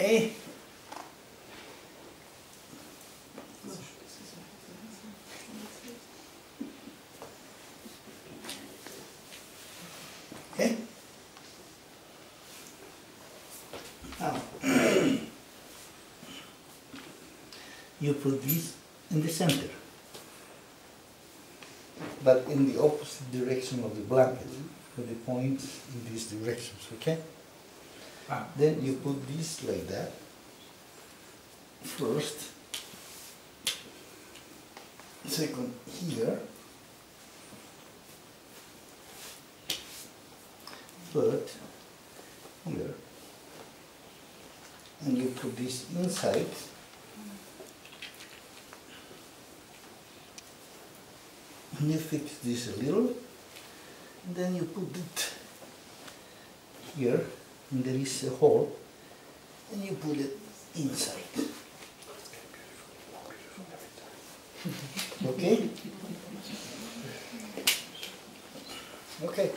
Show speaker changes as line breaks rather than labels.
Okay. Okay. Now, you put this in the center, but in the opposite direction of the blanket, with the point in these directions, okay?
Ah.
Then you put this like that. First. Second here. Third here. And you put this inside. And you fix this a little. And then you put it here and there is a hole and you put it inside. Okay? Okay.